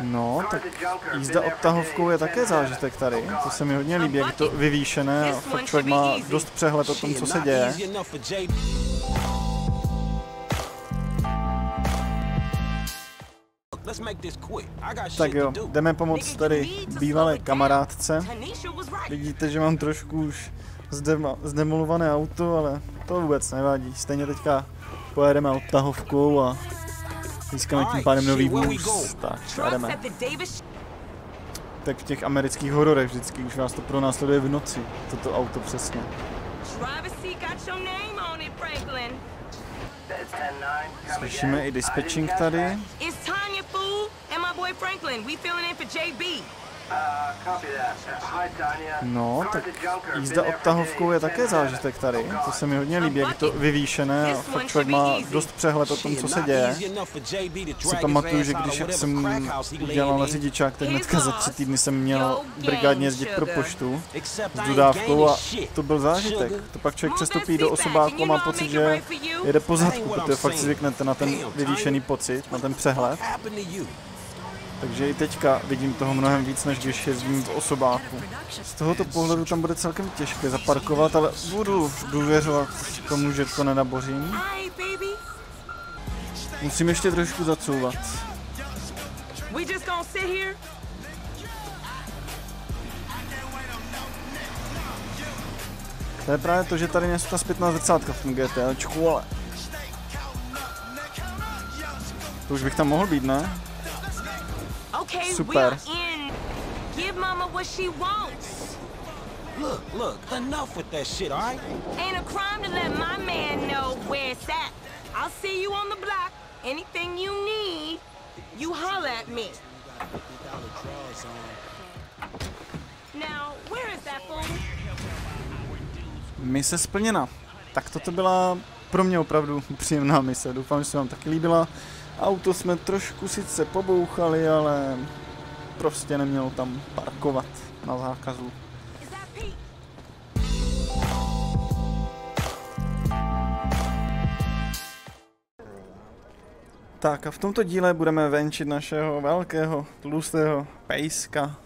No, tak jízda odtahovkou je také zážitek tady. To se mi hodně líbí, jak to vyvýšené a fakt člověk má dost přehled o tom, co se děje. Tak jo, jdeme pomoct tady bývalé kamarádce. Vidíte, že mám trošku už zdemolované auto, ale to vůbec nevadí. Stejně teďka pojedeme odtahovkou a získáme tím pádem nový vůz. Tak, jdeme. Tak v těch amerických hororech vždycky už vás to pro následuje v noci, toto auto přesně. Slyšíme i dispatching tady. No, tak jízda odtahovkou je také zážitek tady. To se mi hodně líbí, jak to vyvýšené a fakt člověk má dost přehled o tom, co se děje. Si pamatuju, že když jsem udělal řidičák, tak hnedka za tři týdny jsem měl brigádně jezdit pro poštu s dodávkou a to byl zážitek. To pak člověk přestoupí do osobáku a má pocit, že jede po zadku, protože fakt si zvyknete na ten vyvýšený pocit, na ten přehled. Takže i teďka vidím toho mnohem víc, než když jezdím v osobáku. Z tohoto pohledu tam bude celkem těžké zaparkovat, ale budu důvěřovat tomu, že to nenabořím. Musím ještě trošku zacouvat. To je právě to, že tady něco ta zpětná zrcátka v tom GTAčku, ale... To už bych tam mohl být, ne? Okay, Super. Give mama what she wants. Look, look, enough with that shit, all right? Ain't a crime to let my man know where it's at. I'll see you on the block. Anything you need, you holler at me. Now, where is that fool? Mise splněna. Tak toto byla pro mě opravdu příjemná mise. Doufám, že se vám taky líbila. Auto jsme trošku sice pobouchali, ale prostě nemělo tam parkovat na zákazu. Tak a v tomto díle budeme venčit našeho velkého, tlustého pejska.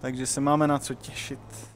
Takže se máme na co těšit.